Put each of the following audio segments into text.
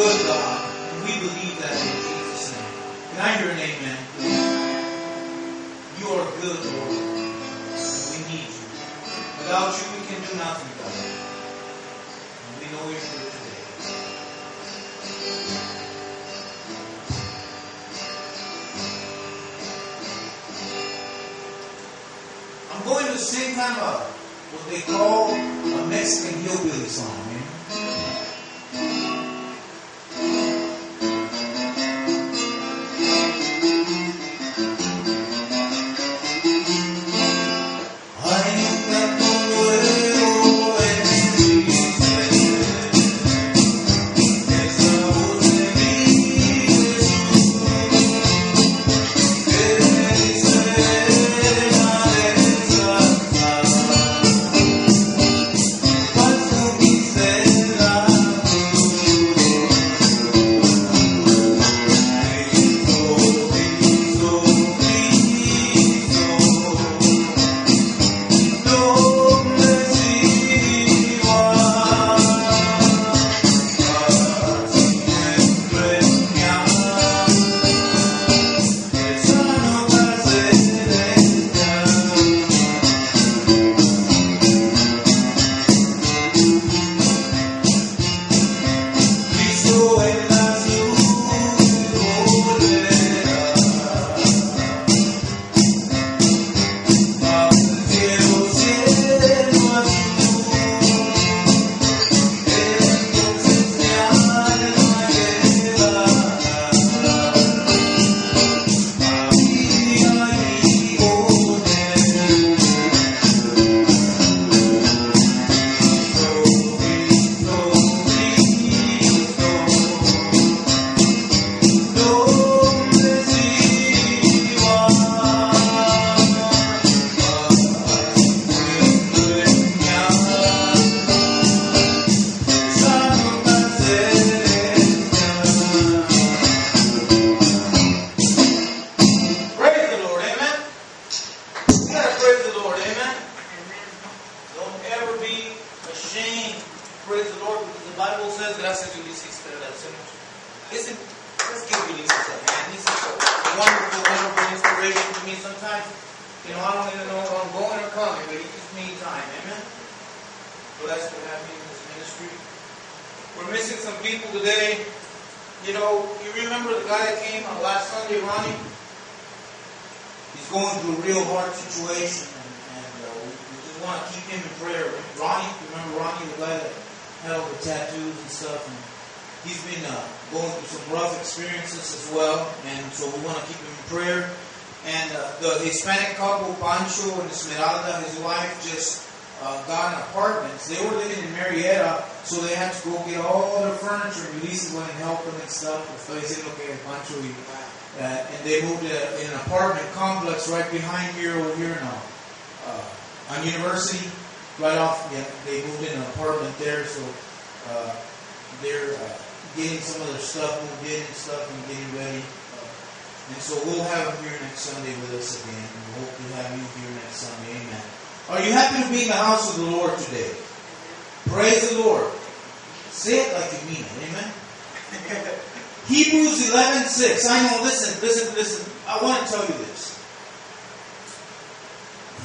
good God. And we believe that in Jesus' name. Can I hear an amen? You are good, Lord. And we need you. Without you, we can do nothing, God. And we know you're here today. I'm going to sing kind of what they call a Mexican hillbilly song, apartment complex right behind here over here now. Uh, on University, right off, yeah, they moved in an apartment there, so uh, they're uh, getting some of their stuff moved in and stuff and getting ready. Uh, and so we'll have them here next Sunday with us again, we hope to have you here next Sunday. Amen. Are you happy to be in the house of the Lord today? Praise the Lord. Say it like you mean it. Amen. Hebrews 11, 6. I know, listen, listen, listen. I want to tell you this.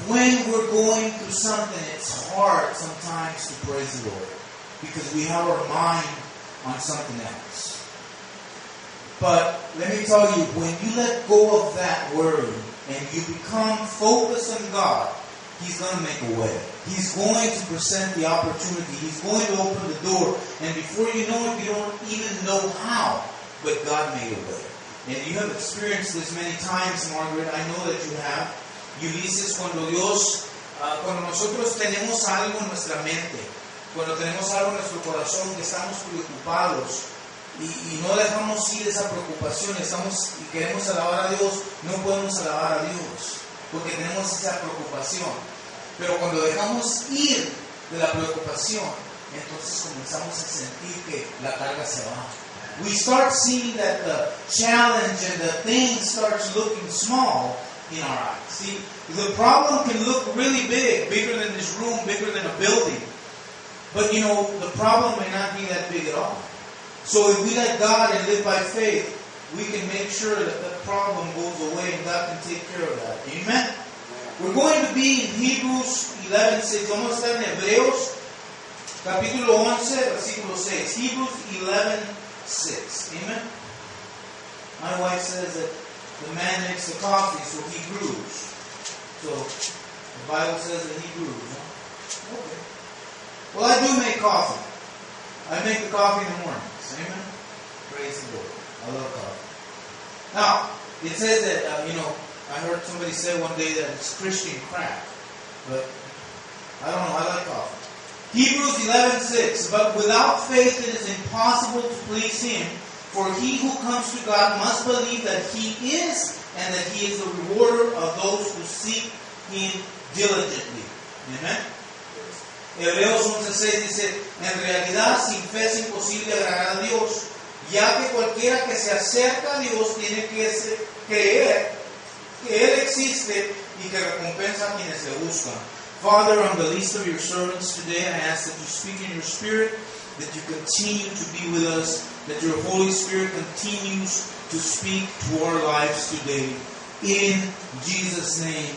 When we're going through something, it's hard sometimes to praise the Lord because we have our mind on something else. But let me tell you, when you let go of that worry and you become focused on God, He's going to make a way. He's going to present the opportunity. He's going to open the door. And before you know it, you don't even know how. But God made a way. And you have experienced this many times, Margaret. I know that you have. Ulises, cuando Dios, ah, cuando nosotros tenemos algo en nuestra mente, cuando tenemos algo en nuestro corazón, que estamos preocupados y, y no dejamos ir esa preocupación, estamos y queremos alabar a Dios, no podemos alabar a Dios porque tenemos esa preocupación. Pero cuando dejamos ir de la preocupación, entonces comenzamos a sentir que la carga se va. We start seeing that the challenge and the thing starts looking small in our eyes. See, the problem can look really big, bigger than this room, bigger than a building. But you know, the problem may not be that big at all. So if we let God and live by faith, we can make sure that the problem goes away and God can take care of that. Amen? We're going to be in Hebrews 11, 6. Vamos a en Hebreos, capítulo 11, versículo 6. Hebrews 11, 6. Amen? My wife says that the man makes the coffee, so he brews. So the Bible says that he brews. Huh? Okay. Well, I do make coffee. I make the coffee in the mornings. Amen? Praise the Lord. I love coffee. Now, it says that, uh, you know, I heard somebody say one day that it's Christian crack. But I don't know, I like coffee. Hebrews 11:6. But without faith it is impossible to please him, for he who comes to God must believe that he is and that he is the rewarder of those who seek him diligently. Amen. Hebreos 11:6 dice, en realidad sin fe es imposible agradar a Dios, ya que cualquiera que se acerca a Dios tiene que creer que Él existe y que recompensa a quienes le buscan. Father, on the least of your servants today, I ask that you speak in your spirit, that you continue to be with us, that your Holy Spirit continues to speak to our lives today. In Jesus' name,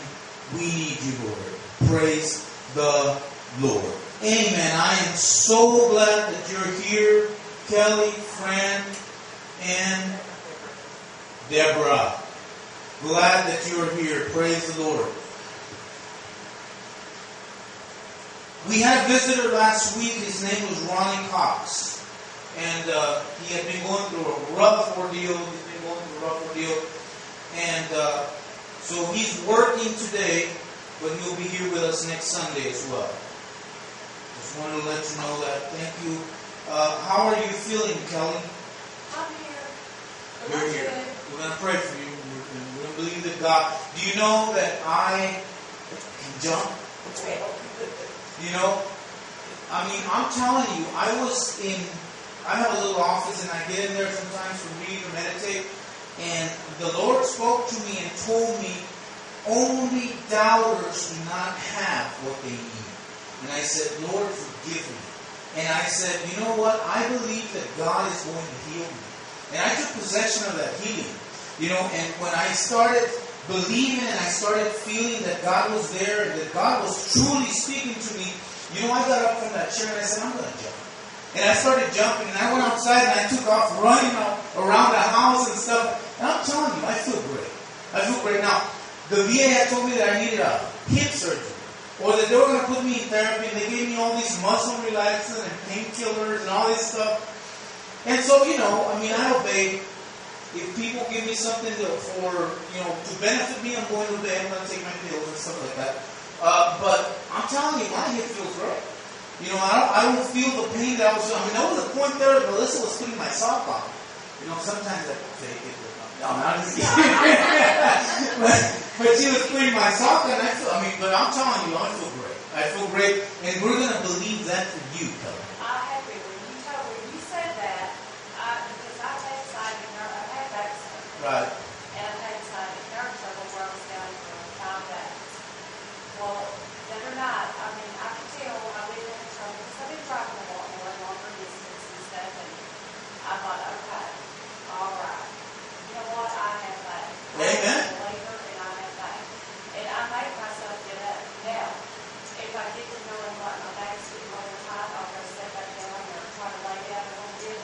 we need you, Lord. Praise the Lord. Amen. I am so glad that you're here, Kelly, Fran, and Deborah. Glad that you are here. Praise the Lord. We had a visitor last week. His name was Ronnie Cox. And uh, he had been going through a rough ordeal. He's been going through a rough ordeal. And uh, so he's working today, but he'll be here with us next Sunday as well. Just wanted to let you know that. Thank you. Uh, how are you feeling, Kelly? I'm here. We're here. We're going to pray for you. We're going to believe that God. Do you know that I can jump? You know, I mean, I'm telling you, I was in, I have a little office and I get in there sometimes to read or meditate, and the Lord spoke to me and told me, only doubters do not have what they need. And I said, Lord, forgive me. And I said, you know what? I believe that God is going to heal me. And I took possession of that healing. You know, and when I started believing and I started feeling that God was there and that God was truly speaking to me, you know, I got up from that chair and I said, I'm going to jump. And I started jumping and I went outside and I took off running around the house and stuff. And I'm telling you, I feel great. I feel great. Now, the VA had told me that I needed a hip surgery or that they were going to put me in therapy and they gave me all these muscle relaxants and painkillers and all this stuff. And so, you know, I mean, I obey. If people give me something to, for, you know, to benefit me, I'm going to obey. I'm going to take my pills and stuff like that. Uh, but I'm telling you, my hip feels great. You know, I don't, I don't feel the pain that I was. I mean, there was a point there that Melissa was putting my sock on. You know, sometimes I fake it. No, not just but, but she was putting my sock on. I feel. I mean, but I'm telling you, I feel great. I feel great, and we're gonna believe that for you, Kelly. I have been, when you told, when you said that, I, because I've had sciatic nerve, I've had back surgery, Right. and I've had sciatic nerve trouble where I was down for five days. Well, the other night, I mean, I could tell I really had trouble, because I've been driving a lot more, longer distance and stuff, and I thought, okay, all right. You know what, I have that. Amen. I'm a believer, and I have that. And I made myself get up. Now, if I get to feeling like my back's getting really tight, I'll go step back down or try to lay down a little bit,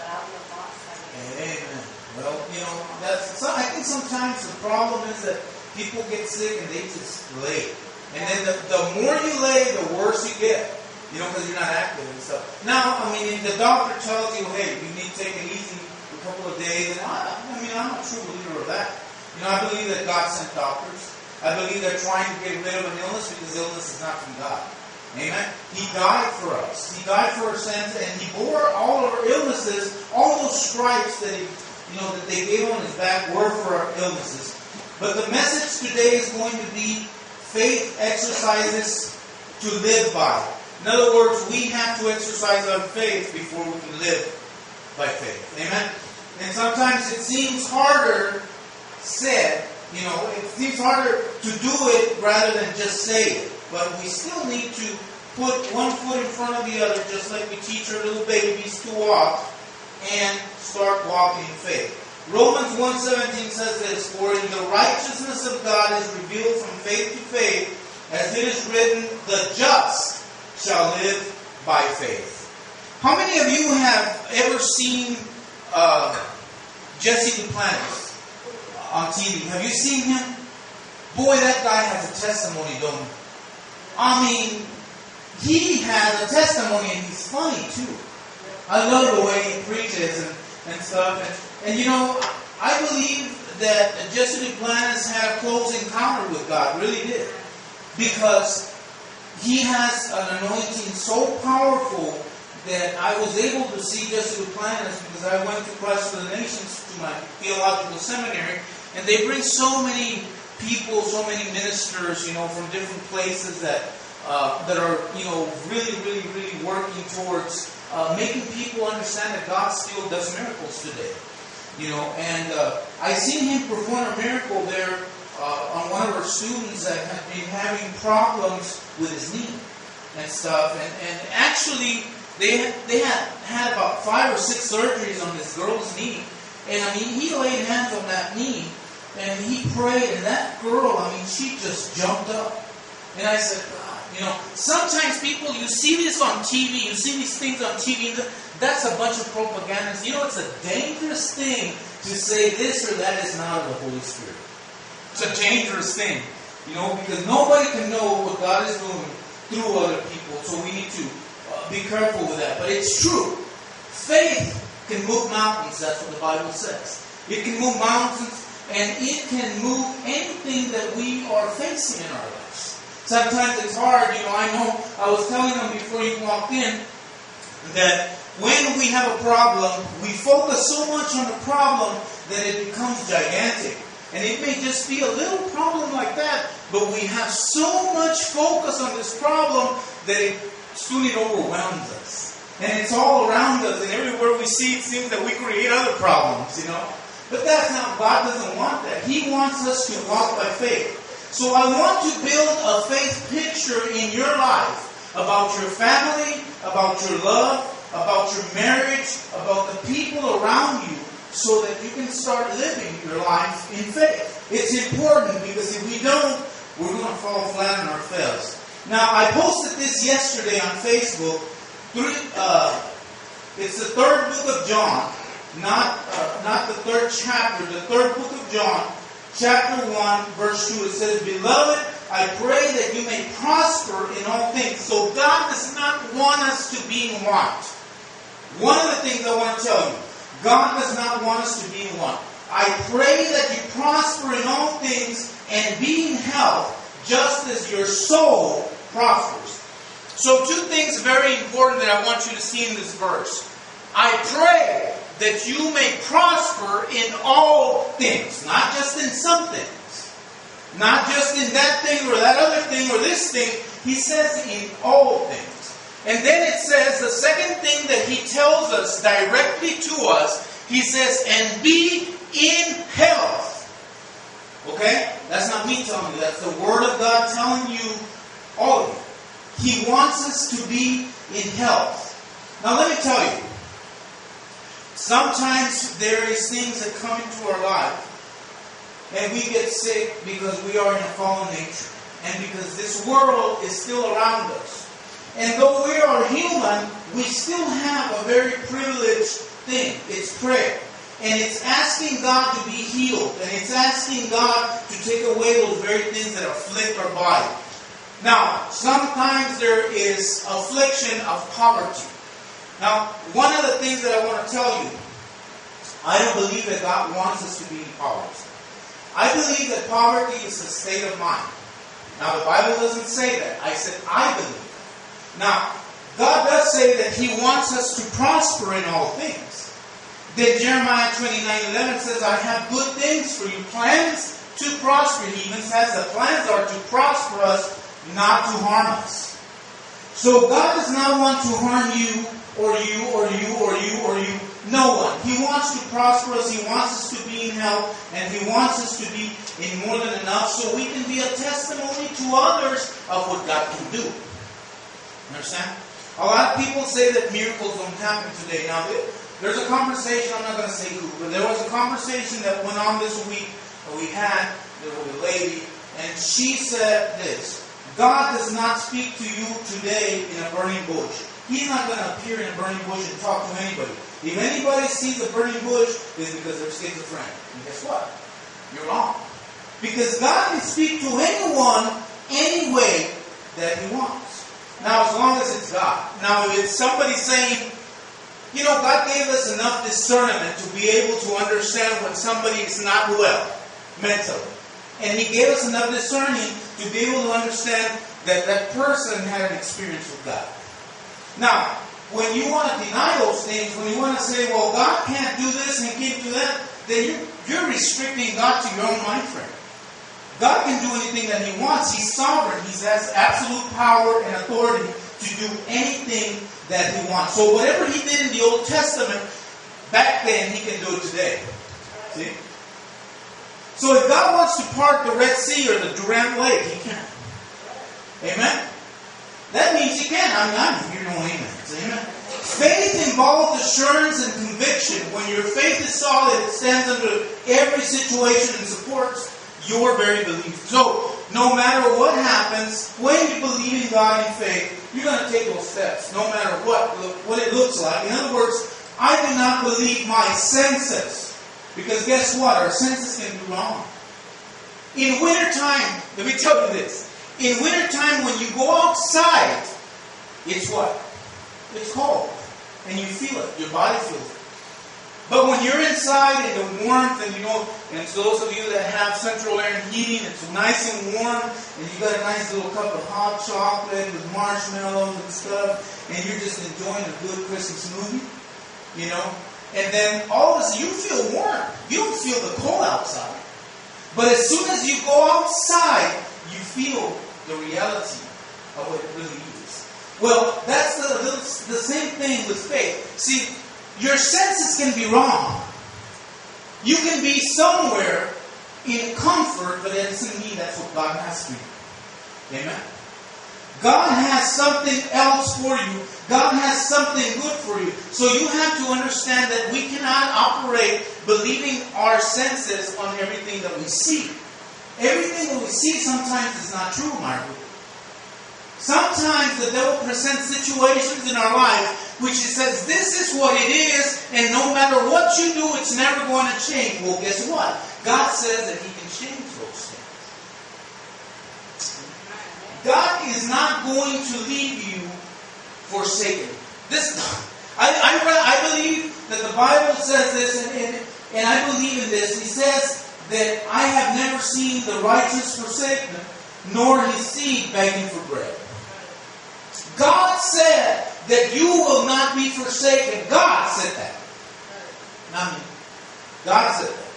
but I will not stay Amen. Well, you know, that's. So I think sometimes the problem is that people get sick and they just lay, and then the, the more you lay, the worse you get. You know, because you're not active and stuff. Now, I mean, the doctor tells you, hey, you need to take it easy a couple of days, and I, I mean, I'm a true believer of that. You know, I believe that God sent doctors. I believe they're trying to get rid of an illness because illness is not from God. Amen. He died for us. He died for our sins, and He bore all of our illnesses. All those stripes that He, you know, that they gave on His back were for our illnesses. But the message today is going to be faith exercises to live by. In other words, we have to exercise our faith before we can live by faith. Amen? And sometimes it seems harder said, you know, it seems harder to do it rather than just say it. But we still need to put one foot in front of the other, just like we teach our little babies to walk, and start walking in faith. Romans 1.17 says this, For in the righteousness of God is revealed from faith to faith, as it is written, the just shall live by faith. How many of you have ever seen uh, Jesse Duplantis on TV? Have you seen him? Boy, that guy has a testimony, don't he? I mean, he has a testimony and he's funny too. I love the way he preaches and, and stuff. And, and you know, I believe that Jesse Duplantis had a close encounter with God, really did. Because he has an anointing so powerful that I was able to see Jesse Duplantis because I went to Christ for the Nations to my theological seminary, and they bring so many people, so many ministers, you know, from different places that uh, that are, you know, really, really, really working towards uh, making people understand that God still does miracles today. You know, and uh, I seen him perform a miracle there uh, on one of our students that had been having problems with his knee and stuff, and, and actually they had, they had had about five or six surgeries on this girl's knee, and I mean he laid hands on that knee and he prayed, and that girl, I mean, she just jumped up, and I said, you know, sometimes people, you see this on TV, you see these things on TV, that's a bunch of propaganda. You know, it's a dangerous thing to say this or that is not of the Holy Spirit. It's a dangerous thing, you know, because nobody can know what God is doing through other people, so we need to uh, be careful with that. But it's true. Faith can move mountains, that's what the Bible says. It can move mountains, and it can move anything that we are facing in our lives. Sometimes it's hard, you know. I know I was telling them before you walked in that when we have a problem, we focus so much on the problem that it becomes gigantic. And it may just be a little problem like that, but we have so much focus on this problem that it soon it overwhelms us. And it's all around us, and everywhere we see it seems that we create other problems, you know. But that's not, God doesn't want that. He wants us to walk by faith. So I want to build a faith picture in your life about your family, about your love, about your marriage, about the people around you, so that you can start living your life in faith. It's important because if we don't, we're going to fall flat on our face. Now, I posted this yesterday on Facebook. Three, uh, it's the third book of John, not uh, not the third chapter, the third book of John, chapter one, verse two. It says, "Beloved, I pray that you may prosper in all things." So God does not want us to be in want. One of the things I want to tell you, God does not want us to be in want. I pray that you prosper in all things and be in health, just as your soul prospers. So, two things very important that I want you to see in this verse. I pray that you may prosper in all things, not just in some things, not just in that thing or that other thing or this thing. He says in all things. And then it says the second thing that he tells us directly to us, he says, and be in health. Okay? That's not me telling you, that's the Word of God telling you, all of you. He wants us to be in health. Now let me tell you, sometimes there is things that come into our life, and we get sick because we are in a fallen nature, and because this world is still around us. And though we are human, we still have a very privileged thing. It's prayer. And it's asking God to be healed. And it's asking God to take away those very things that afflict our body. Now, sometimes there is affliction of poverty. Now, one of the things that I want to tell you, I don't believe that God wants us to be in poverty. I believe that poverty is a state of mind. Now, the Bible doesn't say that. I said, I believe. That. Now, God does say that He wants us to prosper in all things. Then Jeremiah 29 11 says, I have good things for you, plans to prosper. He even says the plans are to prosper us, not to harm us. So God does not want to harm you or you or you or you or you. No one. He wants to prosper us. He wants us to be in health. And He wants us to be in more than enough so we can be a testimony to others of what God can do. Understand? A lot of people say that miracles don't happen today. Now, there's a conversation, I'm not going to say who, but there was a conversation that went on this week we had. There was a lady, and she said this God does not speak to you today in a burning bush. He's not going to appear in a burning bush and talk to anybody. If anybody sees a burning bush, it's because they're schizophrenic. And guess what? You're wrong. Because God can speak to anyone any way that He wants. Now, as long as it's God. Now, if it's somebody saying, you know, God gave us enough discernment to be able to understand when somebody is not well mentally. And He gave us enough discerning to be able to understand that that person had an experience with God. Now, when you want to deny those things, when you want to say, well, God can't do this and can't do that, then you're, you're restricting God to your own mind frame. God can do anything that He wants. He's sovereign. He has absolute power and authority to do anything that He wants. So whatever He did in the Old Testament, back then, He can do it today. See? So if God wants to part the Red Sea or the Durand Lake, He can. Amen? That means you can. I mean, I'm here no amen. Amen? Faith involves assurance and conviction. When your faith is solid, it stands under every situation and supports your very belief. So, no matter what happens, when you believe in God in faith, you're going to take those steps, no matter what, what it looks like. In other words, I do not believe my senses. Because guess what? Our senses can be wrong. In wintertime, let me tell you this. In wintertime, when you go outside, it's what? It's cold. And you feel it. Your body feels it. But when you're inside in the warmth, and you know, and to those of you that have central air and heating, it's nice and warm, and you got a nice little cup of hot chocolate with marshmallows and stuff, and you're just enjoying a good Christmas movie, you know. And then all of a sudden you feel warm. You don't feel the cold outside. But as soon as you go outside, you feel the reality of what it really is. Well, that's the, the, the same thing with faith. See, your senses can be wrong. You can be somewhere in comfort, but it doesn't mean that's what God has for you. Amen. God has something else for you. God has something good for you. So you have to understand that we cannot operate believing our senses on everything that we see. Everything that we see sometimes is not true, Margaret. Sometimes the devil presents situations in our life which he says, this is what it is, and no matter what you do, it's never going to change. Well, guess what? God says that he can change those things. God is not going to leave you forsaken. This, I, I, I believe that the Bible says this, and, and, and I believe in this. He says that I have never seen the righteous forsaken, nor his seed begging for bread. God said that you will not be forsaken. God said that. Not me. God said that.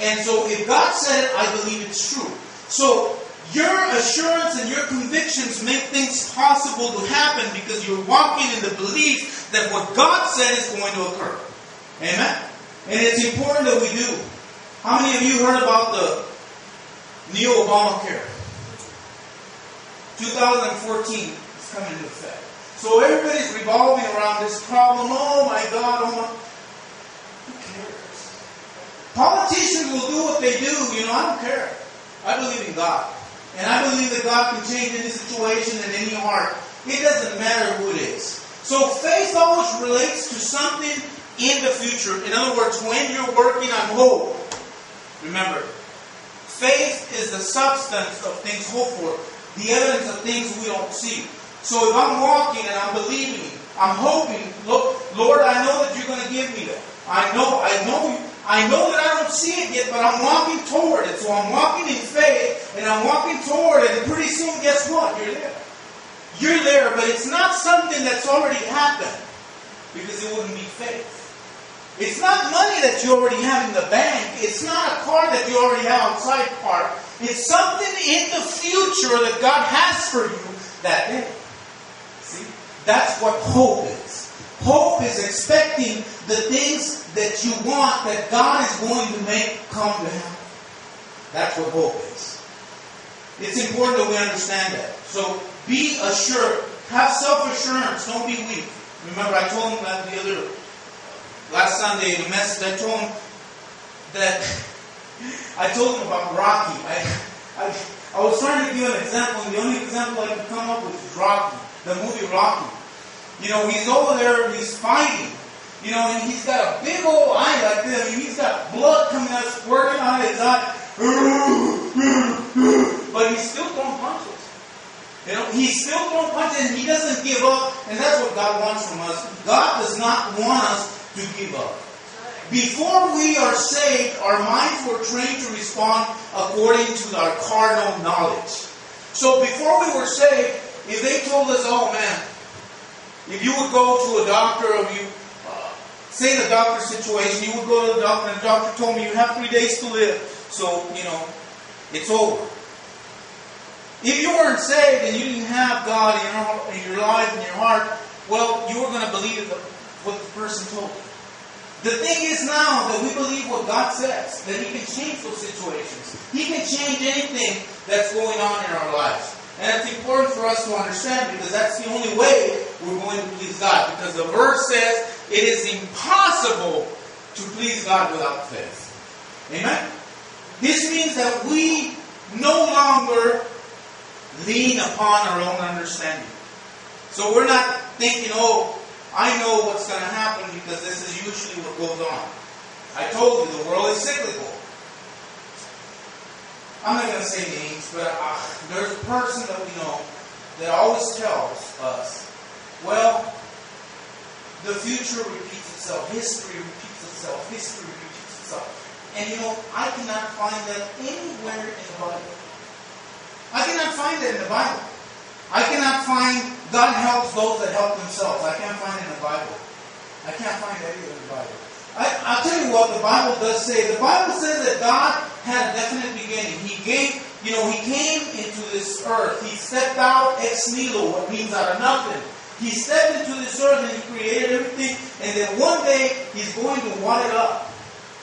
And so if God said it, I believe it's true. So your assurance and your convictions make things possible to happen because you're walking in the belief that what God said is going to occur. Amen? And it's important that we do. How many of you heard about the Neo Obamacare? 2014 is coming into effect. So everybody's revolving around this problem. Oh my God, oh my. Who cares? Politicians will do what they do. You know, I don't care. I believe in God. And I believe that God can change any situation and any heart. It doesn't matter who it is. So faith always relates to something in the future. In other words, when you're working on hope, remember, faith is the substance of things hoped for, the evidence of things we don't see. So if I'm walking and I'm believing, I'm hoping, look, Lord, I know that you're going to give me that. I know, I know I know that I don't see it yet, but I'm walking toward it. So I'm walking in faith, and I'm walking toward it, and pretty soon, guess what? You're there. You're there, but it's not something that's already happened, because it wouldn't be faith. It's not money that you already have in the bank. It's not a car that you already have outside park. It's something in the future that God has for you that day. See? That's what hope is. Hope is expecting the things that you want that God is going to make come to happen. That's what hope is. It's important that we understand that. So be assured. Have self-assurance. Don't be weak. Remember, I told him that the other last Sunday in the message. I told him that I told him about Rocky. I, I I was trying to give an example, and the only example I could come up with is Rocky, the movie Rocky. You know, he's over there, he's fighting. You know, and he's got a big old eye like this. I mean, he's got blood coming out, squirting out of his eye. But he's still throwing punches. You know, he's still throwing punches and he doesn't give up. And that's what God wants from us. God does not want us to give up. Before we are saved, our minds were trained to respond according to our carnal knowledge. So before we were saved, if they told us, oh man, if you would go to a doctor or you, uh, say the doctor situation, you would go to the doctor and the doctor told me you have three days to live. So, you know, it's over. If you weren't saved and you didn't have God in your, in your life, in your heart, well, you were going to believe what the person told you. The thing is now that we believe what God says, that He can change those situations. He can change anything that's going on in our lives. And it's important for us to understand because that's the only way we're going to please God. Because the verse says it is impossible to please God without faith. Amen? This means that we no longer lean upon our own understanding. So we're not thinking, oh, I know what's going to happen because this is usually what goes on. I told you the world is cyclical. I'm not going to say names, but uh, there's a person that we know that always tells us, well, the future repeats itself, history repeats itself, history repeats itself. And you know, I cannot find that anywhere in the Bible. I cannot find that in the Bible. I cannot find God helps those that help themselves. I can't find it in the Bible. I can't find either in the Bible. I, I'll tell you what the Bible does say. The Bible says that God had a definite beginning. He gave, you know, He came into this earth. He stepped out ex nihilo, what means out of nothing. He stepped into this earth and He created everything. And then one day He's going to wad it up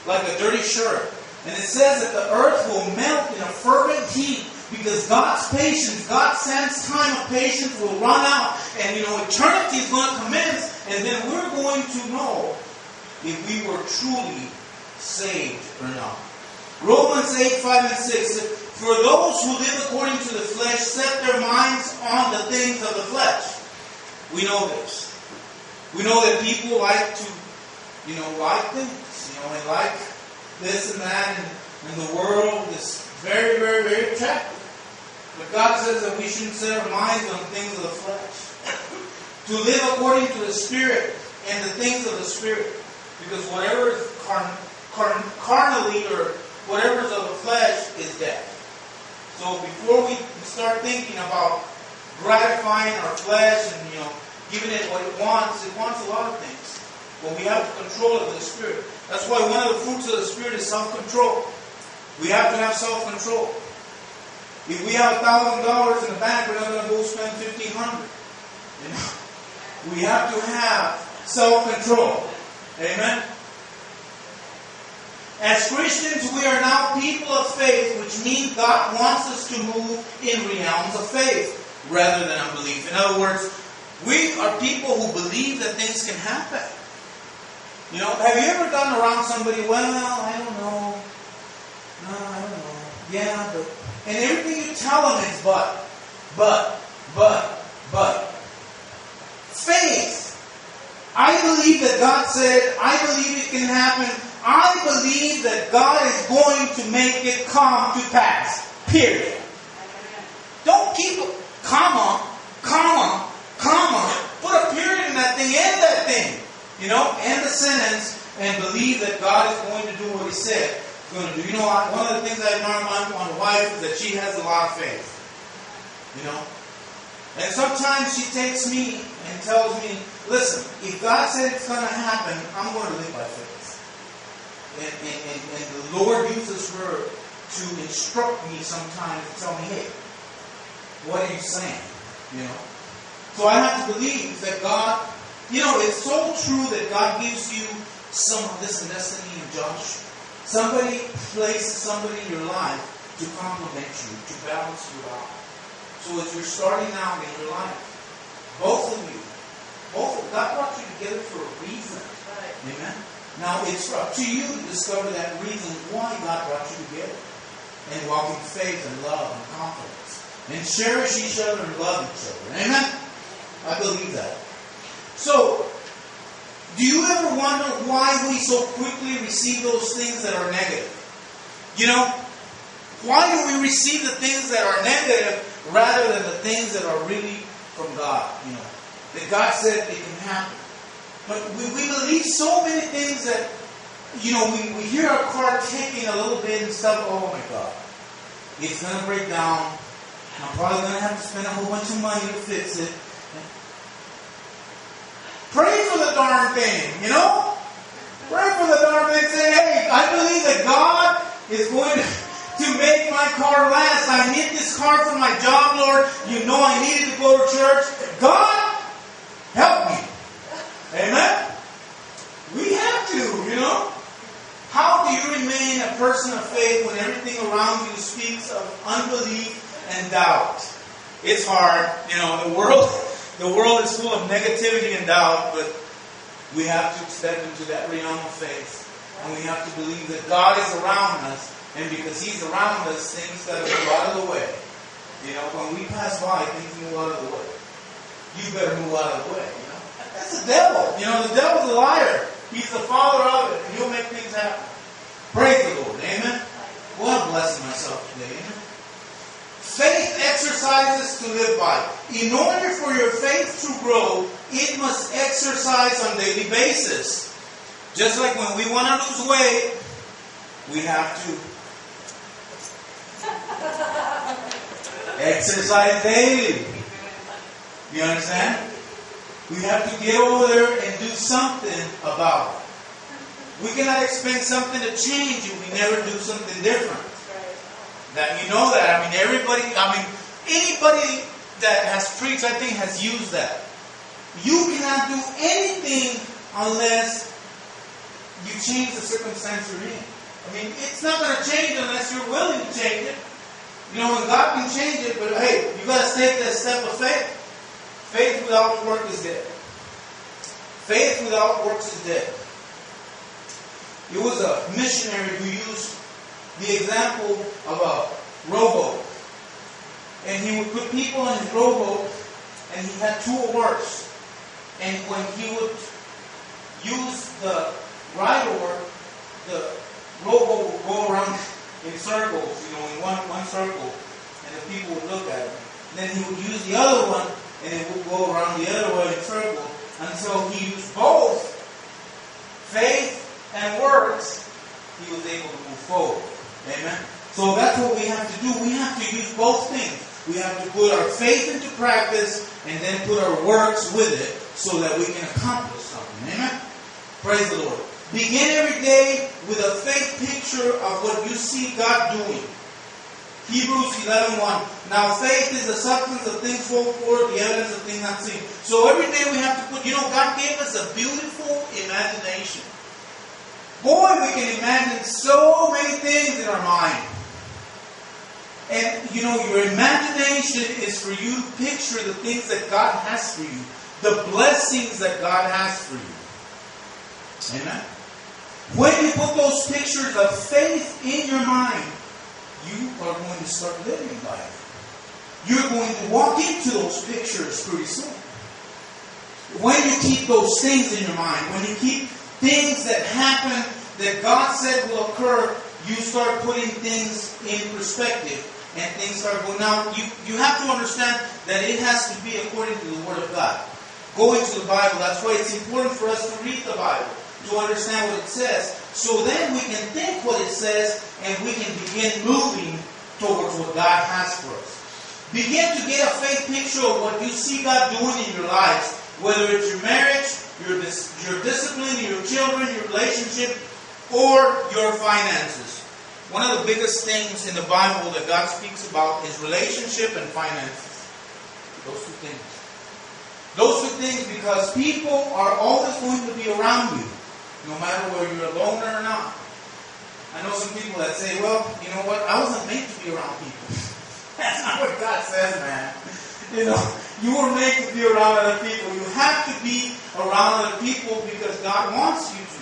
like a dirty shirt. And it says that the earth will melt in a fervent heat because God's patience, God's sense time of patience will run out. And you know, eternity is going to commence. And then we're going to know if we were truly saved or not. Romans 8, 5 and 6. For those who live according to the flesh set their minds on the things of the flesh. We know this. We know that people like to, you know, like things. You know, they like this and that. And, and the world is very, very, very attractive. But God says that we shouldn't set our minds on things of the flesh. to live according to the Spirit and the things of the Spirit. Because whatever is carn, carn, carnally or whatever is of the flesh is death. So before we start thinking about gratifying our flesh and you know giving it what it wants, it wants a lot of things. But we have control of the Spirit. That's why one of the fruits of the Spirit is self-control. We have to have self-control. If we have thousand dollars in the bank, we're not going to go spend fifteen hundred. You know, we have to have self-control. Amen. As Christians, we are now people of faith, which means God wants us to move in realms of faith rather than unbelief. In other words, we are people who believe that things can happen. You know, have you ever gone around somebody, well, I don't know, no, I don't know. Yeah, but. And everything you tell them is but, but, but, but. Faith. I believe that God said, I believe it can happen. I believe that God is going to make it come to pass. Period. Don't keep comma, comma, comma. Put a period in that thing, end that thing. You know, end the sentence and believe that God is going to do what He said going to do. You know, one of the things I admire on my wife is that she has a lot of faith. You know? And sometimes she takes me and tells me, listen, if God said it's going to happen, I'm going to live by faith. And, and, and, and the Lord uses her to instruct me sometimes to tell me, hey, what are you saying? You know? So I have to believe that God, you know, it's so true that God gives you some of this destiny in Josh. Somebody places somebody in your life to complement you, to balance you out. So as you're starting out in your life, both of you, both of God brought you together for a reason. Amen. Now it's up to you to discover that reason why God brought you together. And walk in faith and love and confidence. And cherish each other and love each other. Amen? I believe that. So, do you ever wonder why we so quickly receive those things that are negative? You know, why do we receive the things that are negative rather than the things that are really from God? You know, that God said it can happen. But we, we believe so many things that, you know, we, we hear our car ticking a little bit and stuff. Oh my God. It's going to break down. I'm probably going to have to spend a whole bunch of money to fix it. Pray for the darn thing, you know? Pray for the darn thing. Say, hey, I believe that God is going to make my car last. I need this car for my job, Lord. You know I needed to go to church. God, help me. Amen? We have to, you know? How do you remain a person of faith when everything around you speaks of unbelief and doubt? It's hard. You know, the world the world is full of negativity and doubt, but we have to step into that realm of faith. And we have to believe that God is around us, and because He's around us, things that move out of the way. You know, when we pass by, things move out of the way. You better move out of the way. You know, that's the devil. You know, the devil's a liar. He's the father of it, and he'll make things happen. Praise the Lord. Amen. Well, I'm blessing myself today. Amen. Faith exercises to live by. In order for your faith to grow, it must exercise on daily basis. Just like when we want to lose weight, we have to exercise daily. You understand? We have to get over there and do something about it. We cannot expect something to change if we never do something different. That you know that. I mean, everybody. I mean, anybody that has preached, I think, has used that. You cannot do anything unless you change the circumstance you're in. I mean, it's not going to change unless you're willing to change it. You know, when God can change it, but hey, you got to take that step of faith. Faith without work is dead. Faith without works is dead. It was a missionary who used the example of a rowboat. And he would put people in his rowboat, and he had two oars. And when he would use the right oar, the rowboat would go around in circles, you know, in one, one circle, and the people would look at him. then he would use the other one, and it would go around the other way in circles until he used both faith and works, he was able to move forward. Amen. So that's what we have to do. We have to use both things. We have to put our faith into practice and then put our works with it so that we can accomplish something. Amen. Praise the Lord. Begin every day with a faith picture of what you see God doing. Hebrews 11.1 Now faith is the substance of things hoped for, the evidence of things not seen. So every day we have to put, you know, God gave us a beautiful imagination. Boy, we can imagine so many things in our mind. And you know, your imagination is for you to picture the things that God has for you, the blessings that God has for you. Amen. When you put those pictures of faith in your mind, you are going to start living by it. You're going to walk into those pictures pretty soon. When you keep those things in your mind, when you keep things that happen that God said will occur, you start putting things in perspective and things start going. Now, you, you have to understand that it has to be according to the Word of God. Going to the Bible, that's why it's important for us to read the Bible, to understand what it says, so then we can think what it says and we can begin moving towards what God has for us. Begin to get a faith picture of what you see God doing in your lives, whether it's your marriage, your, your discipline, your children, your relationship, or your finances. One of the biggest things in the Bible that God speaks about is relationship and finances. Those two things. Those two things because people are always going to be around you, no matter whether you're a loner or not. I know some people that say, well, you know what, I wasn't made to be around people. That's not what God says, man. You know, you were made to be around other people. You have to be around other people because God wants you to.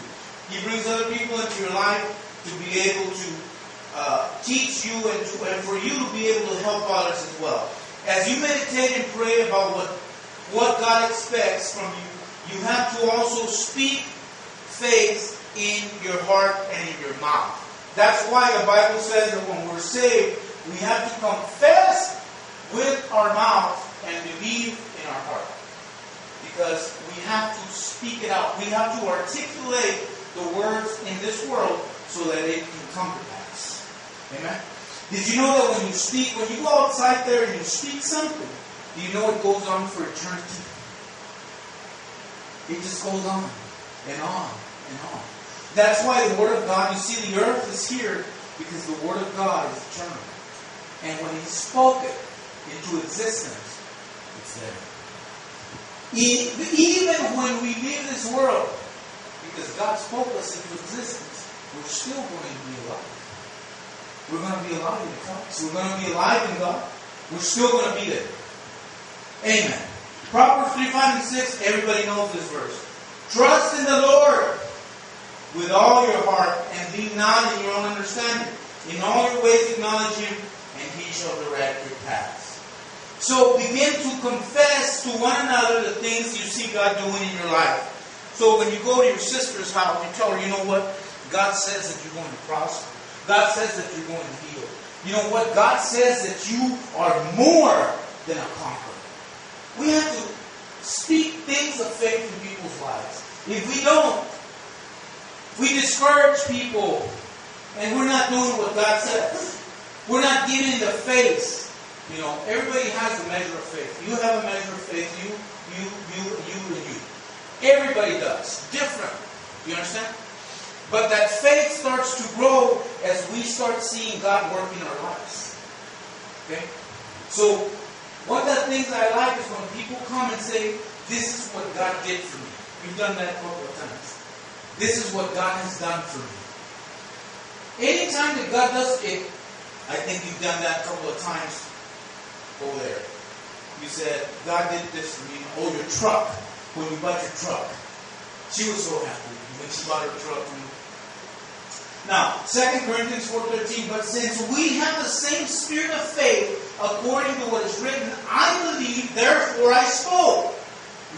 He brings other people into your life to be able to uh, teach you and, to, and for you to be able to help others as well. As you meditate and pray about what, what God expects from you, you have to also speak faith in your heart and in your mouth. That's why the Bible says that when we're saved, we have to confess with our mouth and believe in our heart. Because we have to speak it out. We have to articulate the words in this world so that it can come to pass. Amen? Did you know that when you speak, when you go outside there and you speak something, do you know it goes on for eternity? It just goes on and on and on. That's why the Word of God, you see, the earth is here because the Word of God is eternal. And when He spoke it into existence, Even when we leave this world, because God spoke us into existence, we're still going to be alive. We're going to be alive in Christ. We're going to be alive in God. We're still going to be there. Amen. Proverbs 3, 5, and 6, everybody knows this verse. Trust in the Lord with all your heart and lean not in your own understanding. In all your ways acknowledge him, and he shall direct your paths. So begin to confess to one another the things you see God doing in your life. So when you go to your sister's house, you tell her, you know what? God says that you're going to prosper. God says that you're going to heal. You know what? God says that you are more than a conqueror. We have to speak things of faith in people's lives. If we don't, we discourage people and we're not doing what God says. We're not giving the faith. You know, everybody has a measure of faith. You have a measure of faith. You, you, you, you, and you. Everybody does. Different. You understand? But that faith starts to grow as we start seeing God work in our lives. Okay? So, one of the things I like is when people come and say, This is what God did for me. We've done that a couple of times. This is what God has done for me. Anytime that God does it, I think you've done that a couple of times over there. You said, God did this for me. Oh, your truck. When you bought your truck. She was so happy when she bought her truck. Now, 2 Corinthians 4.13, But since we have the same spirit of faith, according to what is written, I believe, therefore I spoke.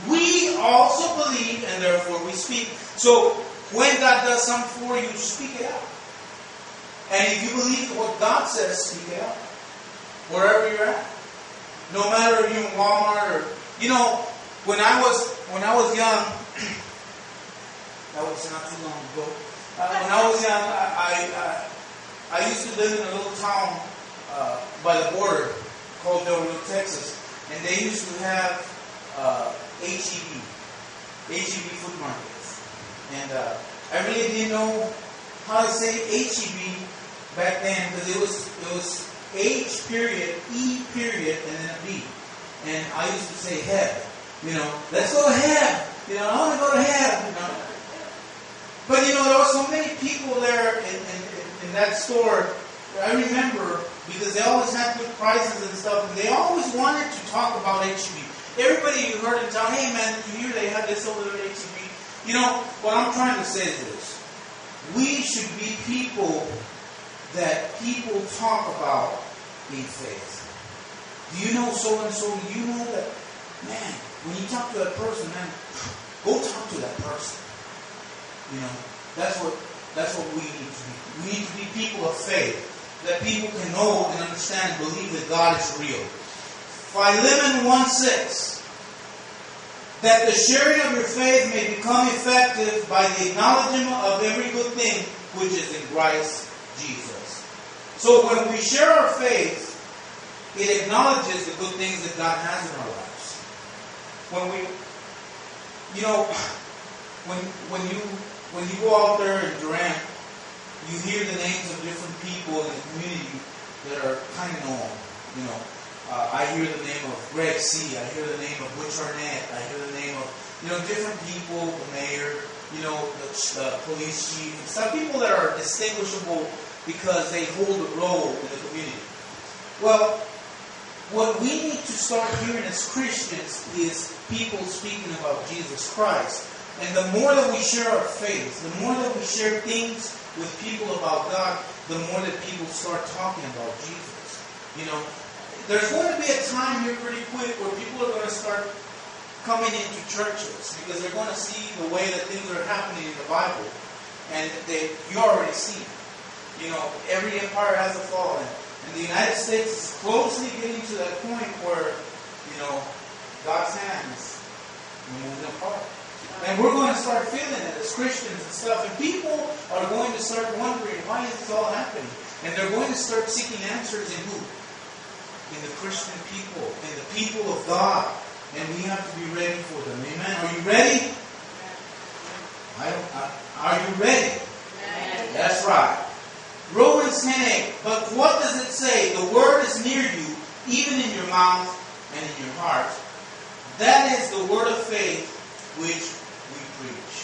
We also believe, and therefore we speak. So, when God does something for you, speak it out. And if you believe what God says, speak it out. Wherever you're at. No matter if you're in Walmart or you know, when I was when I was young, that was not too long ago. Uh, when I was young, I, I, I used to live in a little town uh, by the border called Del Rio, Texas, and they used to have uh, HEB, HEB food markets, and uh, I really didn't know how to say HEB back then because it was it was H period E period and then a B, and I used to say head. You know, let's go to head. You know, I want to go to head. You know. But you know, there were so many people there in, in, in that store. I remember because they always had good prices and stuff, and they always wanted to talk about HEB. Everybody you heard in town, hey man, you hear they have this over there at HEB? You know, what I'm trying to say is this. We should be people that people talk about in faith. Do you know so and so? Do you know that, man, when you talk to that person, man, go talk to that person. You know, that's what that's what we need to be. We need to be people of faith. That people can know and understand and believe that God is real. Philemon 1 6. That the sharing of your faith may become effective by the acknowledgement of every good thing which is in Christ Jesus. So when we share our faith, it acknowledges the good things that God has in our lives. When we, you know, when when you when you go out there in Durant, you hear the names of different people in the community that are kind of known, you know. uh, I hear the name of Greg C. I hear the name of Butch Arnett. I hear the name of, you know, different people, the mayor, you know, the uh, police chief, some people that are distinguishable because they hold a role in the community. Well, what we need to start hearing as Christians is people speaking about Jesus Christ. And the more that we share our faith, the more that we share things with people about God, the more that people start talking about Jesus. You know, there's going to be a time here pretty quick where people are going to start coming into churches because they're going to see the way that things are happening in the Bible, and they you already see. You know, every empire has a fall, and, and the United States is closely getting to that point where you know God's hands moving apart. And we're going to start feeling it as Christians and stuff. And people are going to start wondering, why is this all happening? And they're going to start seeking answers in who? In the Christian people, in the people of God. And we have to be ready for them. Amen. Are you ready? I don't, I, are you ready? That's right. Romans 10:8. But what does it say? The word is near you, even in your mouth and in your heart. That is the word of faith which we preach.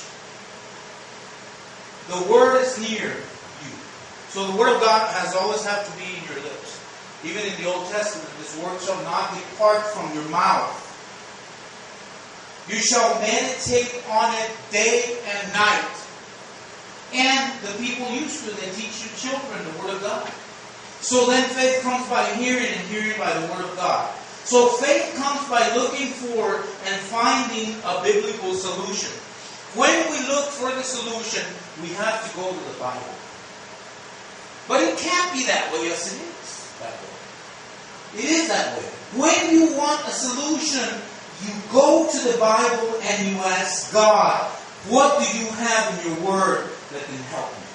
The word is near you. So the word of God has always have to be in your lips. Even in the Old Testament, this word shall not depart from your mouth. You shall meditate on it day and night. And the people used to, they teach your children the Word of God. So then faith comes by hearing, and hearing by the Word of God. So faith comes by looking for and finding a biblical solution. When we look for the solution, we have to go to the Bible. But it can't be that way. Yes, it is that way. It is that way. When you want a solution, you go to the Bible and you ask God, what do you have in your Word that can help me?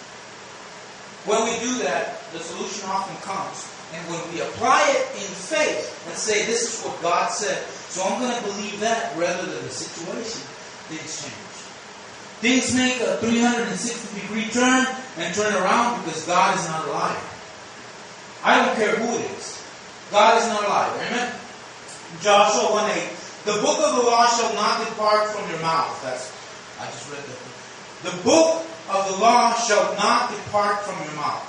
When we do that, the solution often comes. And when we apply it in faith and say, this is what God said, so I'm going to believe that rather than the situation, things change. Things make a 360 degree turn and turn around because God is not a liar. I don't care who it is. God is not a liar. Amen? Joshua 1 8. The book of the law shall not depart from your mouth. That's I just read that. Book. The book of the law shall not depart from your mouth.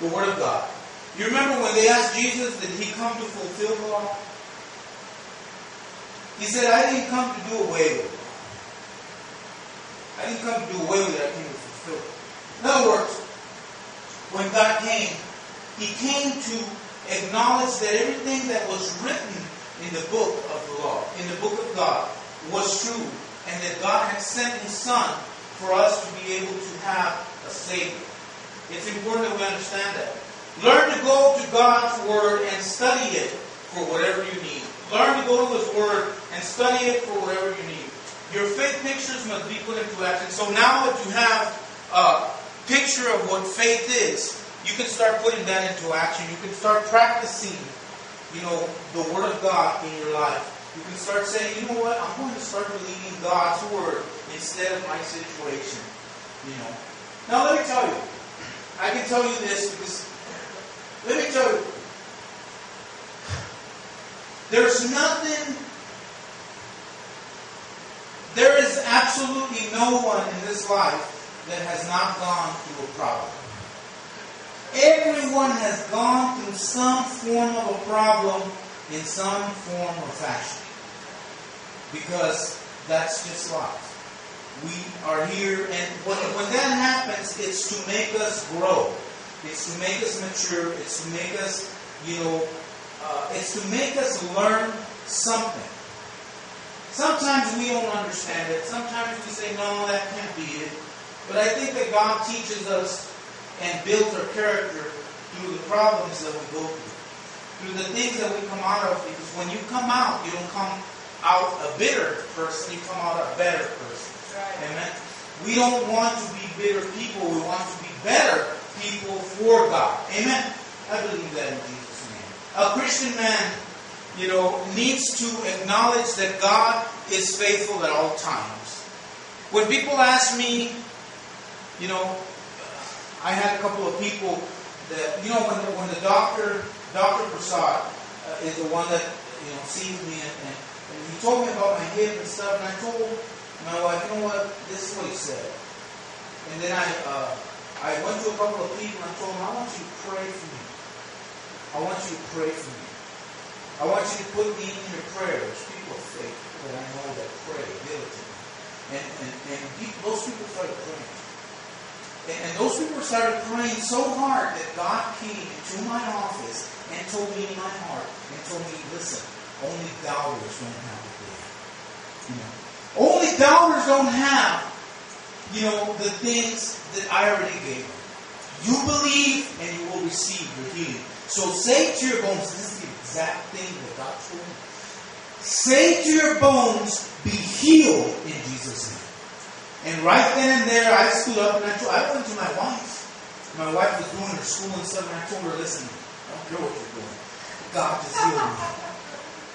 The word of God. You remember when they asked Jesus, did he come to fulfill the law? He said, I didn't come to do away with it. I didn't come to do away with it, I came to fulfill it. In other words, when God came, he came to acknowledge that everything that was written in the book of the law, in the book of God, was true, and that God had sent his Son for us to be able to have a Savior. It's important that we understand that. Learn to go to God's Word and study it for whatever you need. Learn to go to His Word and study it for whatever you need. Your faith pictures must be put into action. So now that you have a picture of what faith is, you can start putting that into action. You can start practicing, you know, the Word of God in your life. You can start saying, you know what, I'm going to start believing God's Word instead of my situation. You know. Now let me tell you. I can tell you this because let me tell you. There's nothing there is absolutely no one in this life that has not gone through a problem. Everyone has gone through some form of a problem in some form or fashion. Because that's just life. We are here, and when, when that happens, it's to make us grow. It's to make us mature. It's to make us, you know, uh, it's to make us learn something. Sometimes we don't understand it. Sometimes we say, no, that can't be it. But I think that God teaches us and builds our character through the problems that we go through. Through the things that we come out of. Because when you come out, you don't come out a bitter person, you come out a better person. Right. Amen. We don't want to be bitter people. We want to be better people for God. Amen. I believe that in Jesus' name. A Christian man, you know, needs to acknowledge that God is faithful at all times. When people ask me, you know, I had a couple of people that, you know, when, when the doctor, Dr. Prasad, uh, is the one that you know sees me, and, and, and he told me about my hip and stuff, and I told my wife, you know what, this is what he said. And then I uh, I went to a couple of people and I told them, I want you to pray for me. I want you to pray for me. I want you to put me in your prayers. People of faith that I know that pray diligently. And, and, and people, those people started praying. And, and those people started praying so hard that God came into my office and told me in my heart and told me, listen, only doubters don't have it there. You know, only doubters don't have, you know, the things that I already gave. You believe and you will receive your healing. So say to your bones, this is the exact thing that God told me. Say to your bones, be healed in Jesus' name. And right then and there, I stood up and I, told, I went to my wife. My wife was doing her school and stuff, and I told her, listen, I don't care what you're doing. God just healed me.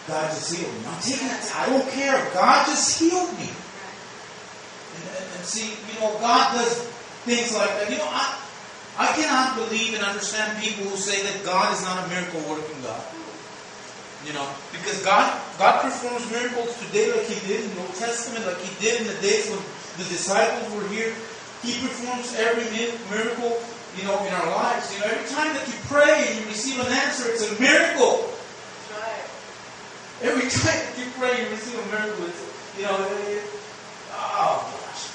God just healed me. I'm taking that. I don't care. God just healed me. And, and, and see, you know, God does things like that. You know, I, I cannot believe and understand people who say that God is not a miracle working God. You know, because God God performs miracles today like He did in the Old Testament, like He did in the days when the disciples were here. He performs every miracle, you know, in our lives. You know, every time that you pray and you receive an answer, it's a miracle. Every time you pray, you receive a miracle. You know, oh gosh.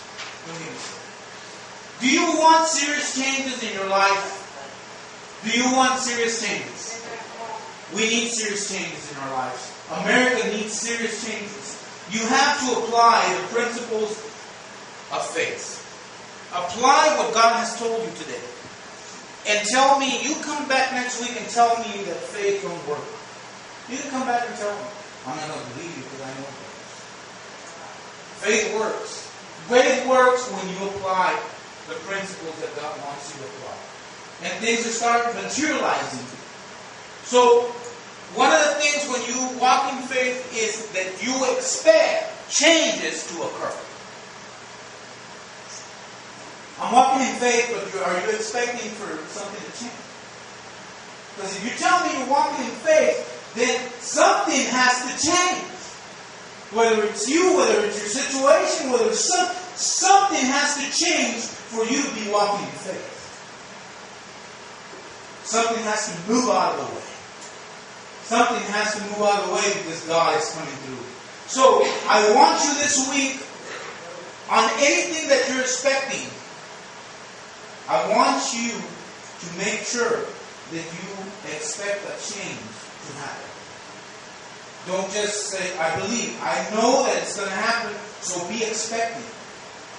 Do you want serious changes in your life? Do you want serious changes? We need serious changes in our lives. America needs serious changes. You have to apply the principles of faith. Apply what God has told you today. And tell me, you come back next week and tell me that faith don't work. You can come back and tell me. I'm not going to believe you because I know it Faith works. Faith works when you apply the principles that God wants you to apply. And things are starting materializing. So, one of the things when you walk in faith is that you expect changes to occur. I'm walking in faith, but are you expecting for something to change? Because if you tell me you're walking in faith, then something has to change. Whether it's you, whether it's your situation, whether it's some, something has to change for you to be walking in faith. Something has to move out of the way. Something has to move out of the way because God is coming through. So I want you this week on anything that you're expecting. I want you to make sure that you expect a change happen. Don't just say, I believe. I know that it's going to happen, so be expecting.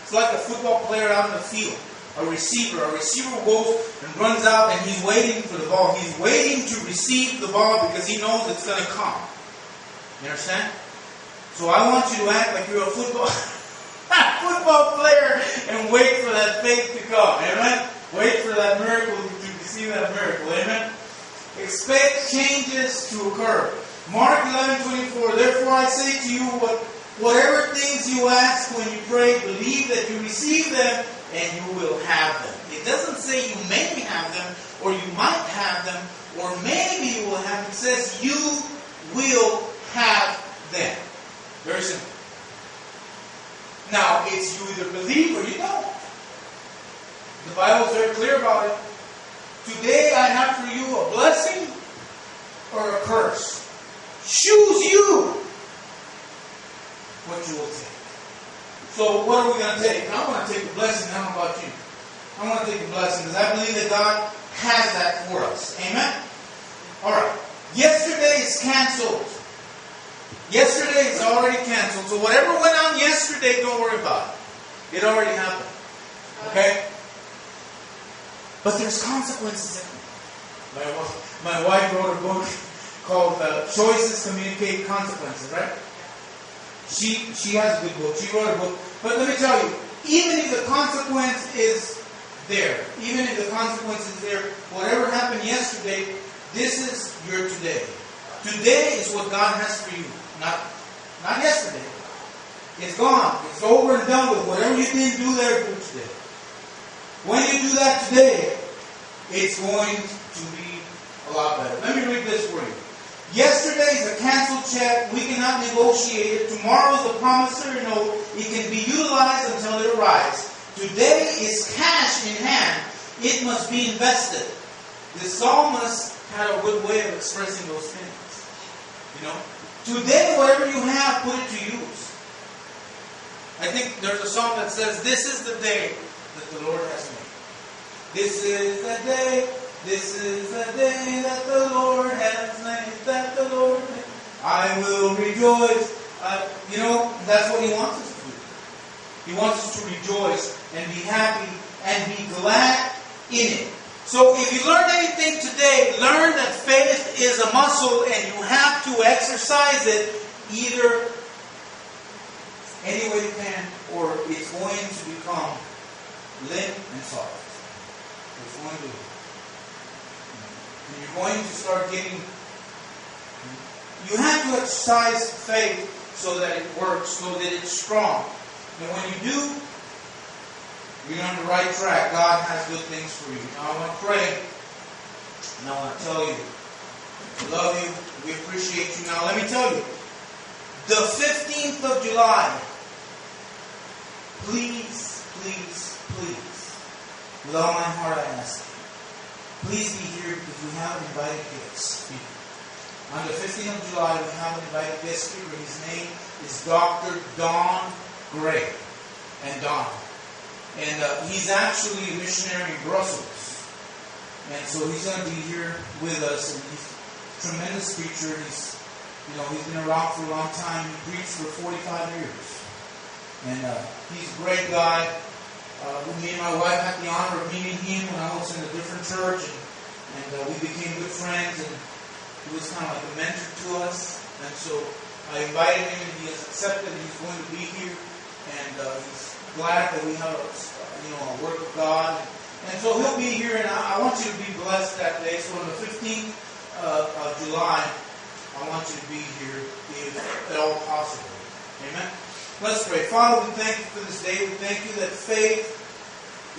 It's like a football player out in the field, a receiver. A receiver goes and runs out and he's waiting for the ball. He's waiting to receive the ball because he knows it's going to come. You understand? So I want you to act like you're a football football player and wait for that faith to come. Amen? Wait for that miracle to receive that miracle. Amen? Expect changes to occur. Mark 11, 24. Therefore I say to you, what, whatever things you ask when you pray, believe that you receive them and you will have them. It doesn't say you may have them or you might have them or maybe you will have them. It says you will have them. Very simple. Now, it's you either believe or you don't. The Bible is very clear about it. Today I have for you a blessing or a curse. Choose you what you will take. So what are we going to take? I want to take the blessing. How about you? I want to take the blessing because I believe that God has that for us. Amen? All right. Yesterday is canceled. Yesterday is already canceled. So whatever went on yesterday, don't worry about it. It already happened. Okay? But there's consequences. My, my wife wrote a book called uh, Choices Communicate Consequences, right? She she has a good book. She wrote a book. But let me tell you, even if the consequence is there, even if the consequence is there, whatever happened yesterday, this is your today. Today is what God has for you, not not yesterday. It's gone. It's over and done with. Whatever you didn't do there, do today. When you do that today, it's going to be a lot better. Let me read this for you. Yesterday is a canceled check. We cannot negotiate it. Tomorrow is a promissory note. It can be utilized until it arrives. Today is cash in hand. It must be invested. The psalmist had a good way of expressing those things. You know, today, whatever you have, put it to use. I think there's a song that says, This is the day the Lord has made. This is the day, this is the day that the Lord has made, that the Lord made. I will rejoice. You know, that's what He wants us to do. He wants us to rejoice and be happy and be glad in it. So if you learned anything today, learn that faith is a muscle and you have to exercise it either any way you can or it's going to become limp and soft. It's going to. You're going to start getting. You have to exercise faith so that it works, so that it's strong. And when you do, you're on the right track. God has good things for you. Now I want to pray, and I want to tell you, we love you. We appreciate you. Now let me tell you, the 15th of July, please, please, please, with all my heart I ask you, please be here because we have an invited guest speaker. On the 15th of July, we have an invited guest speaker. His name is Dr. Don Gray. And Don. And uh, he's actually a missionary in Brussels. And so he's going to be here with us. And he's a tremendous preacher. He's, you know, he's been around for a long time. He preached for 45 years. And uh, he's a great guy. Uh, me and my wife had the honor of meeting him when I was in a different church. And, and uh, we became good friends. And he was kind of like a mentor to us. And so I invited him and he has accepted. He's going to be here. And uh, he's glad that we have a, you know, a work of God. And so he'll be here, and I, I want you to be blessed that day. So on the 15th uh, of July, I want you to be here if at all possible. Amen? Let's pray. Father, we thank you for this day. We thank you that faith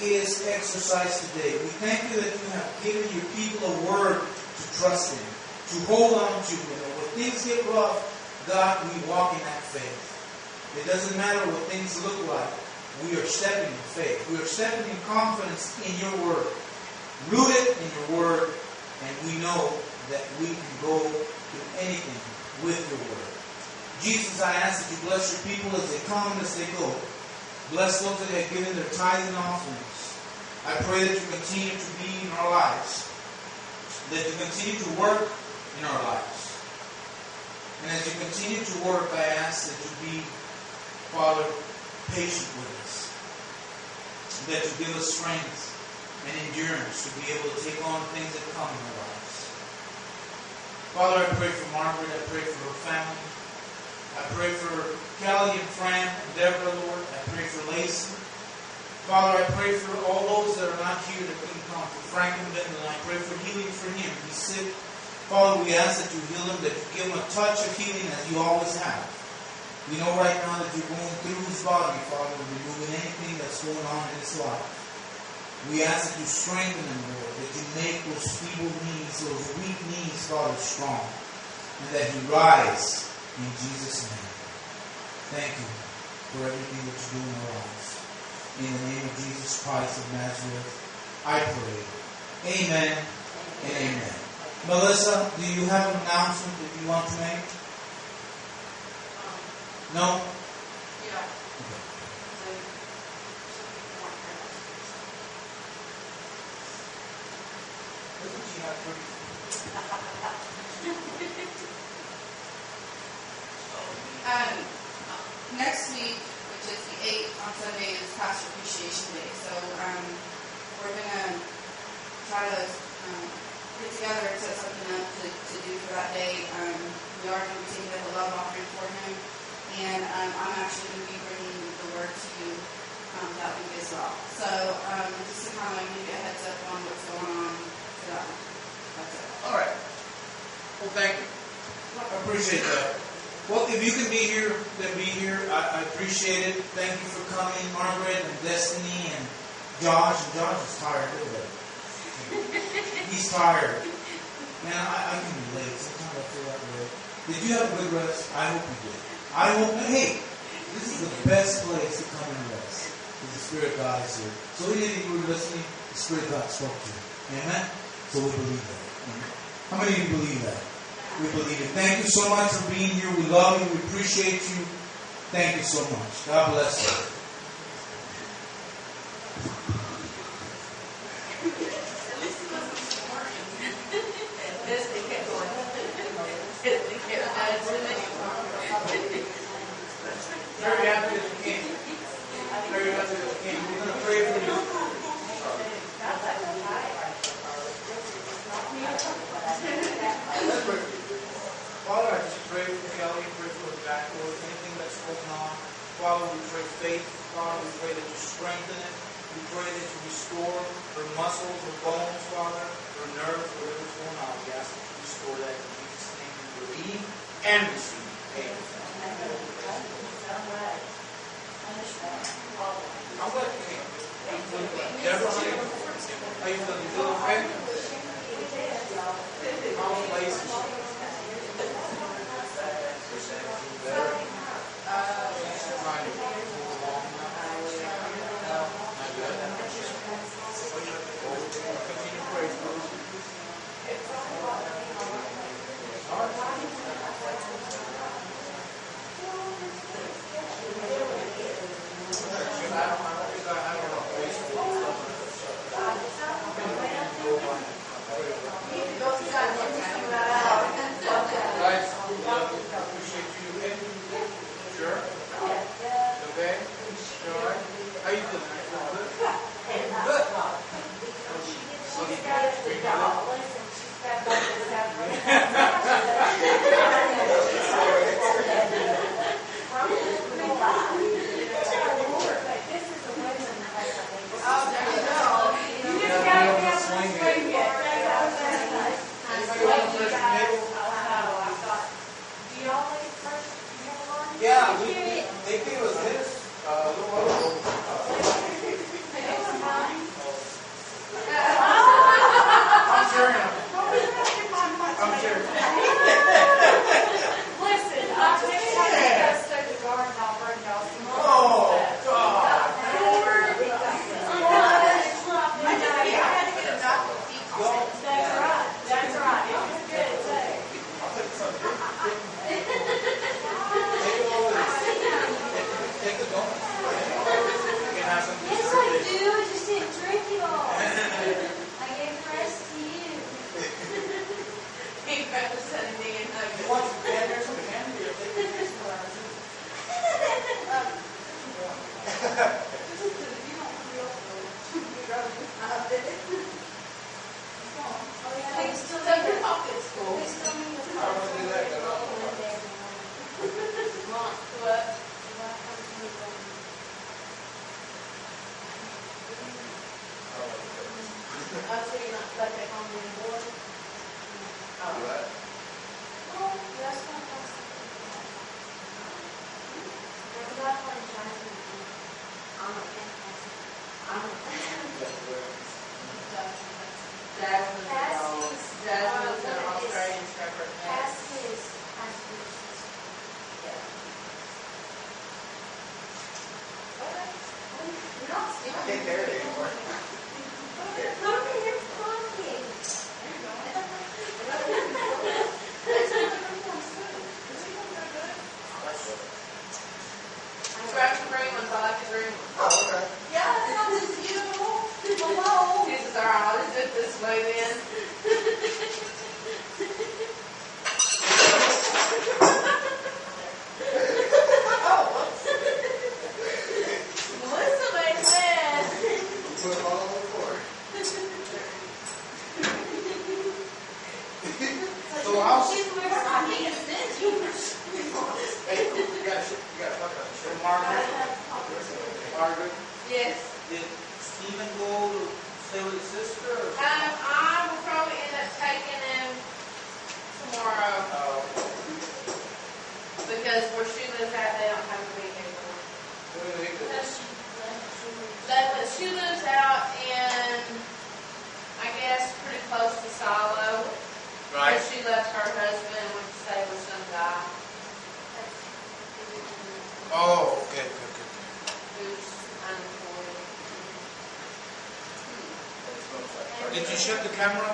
is exercised today. We thank you that you have given your people a word to trust in, to hold on to. And when things get rough, God, we walk in that faith. It doesn't matter what things look like. We are stepping in faith. We are stepping in confidence in your word. Rooted in your word, and we know that we can go to anything with your word. Jesus, I ask that you bless your people as they come and as they go. Bless those that have given their tithes and offerings. I pray that you continue to be in our lives. That you continue to work in our lives. And as you continue to work, I ask that you be, Father, patient with us. That you give us strength and endurance to be able to take on things that come in our lives. Father, I pray for Margaret. I pray for her family. I pray for Kelly and Fran and Deborah, Lord. I pray for Lacey. Father, I pray for all those that are not here that couldn't come. For Frank and Benton, I pray for healing for him. He's sick. Father, we ask that you heal him, that you give him a touch of healing as you always have. We know right now that you're going through his body, Father, removing anything that's going on in his life. We ask that you strengthen him, Lord, that you make those feeble knees, those weak knees, Father, strong, and that he rise in Jesus' name. Thank you for everything that you do in our lives. In the name of Jesus Christ of Nazareth, I pray. Amen and amen. Melissa, do you have an announcement that you want to make? No? Yeah. Look what you have for Um, next week, which is the 8th on Sunday, is Pastor Appreciation Day. So um, we're going to try to um, get together and set something up to, to do for that day. Um, we are going to be taking up a love offering for him. And um, I'm actually going to be bringing the word to you that week as well. So just to kind of give you a heads up on what's going on for that it. All right. Well, thank you. I appreciate that. Well, if you can be here, then be here. I, I appreciate it. Thank you for coming, Margaret and Destiny and Josh. And Josh is tired. At that. He's tired. Man, I, I can relate. Sometimes I feel that way. Did you have a good rest? I hope you did. I hope. Hey, this is the best place to come and rest. Because the Spirit of God is here. So even if you were listening, the Spirit of God spoke to you. Amen. So we believe that. How many of you believe that? We believe it. Thank you so much for being here. We love you. We appreciate you. Thank you so much. God bless you. Very happy that you came. Very happy that you came. We're going to pray for you. Let's pray. Father, I just pray for Kelly, pray for her back, Lord, anything that's going on. Father, we pray faith. Father, we pray that you strengthen it. We pray that you restore her muscles, her bones, Father, her nerves, whatever's going on. We ask that you to restore that in Jesus' name. We believe and receive. Amen. I'm glad you came. Deborah, you How you feeling? You feel okay? How place shut the camera,